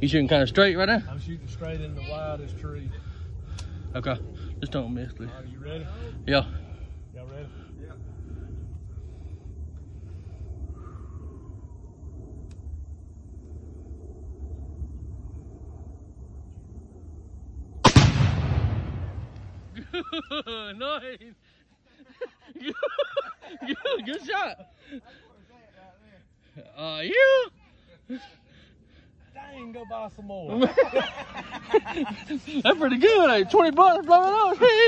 You shooting kind of straight right now? I'm shooting straight in the wildest tree. Okay. Just don't miss, please. Are you ready? Yeah. Y'all ready? Yeah. Good, nice. good, good, good shot. Uh, you. Dang, go buy some more. That's pretty good. Like 20 bucks, blowing up. Hey, again.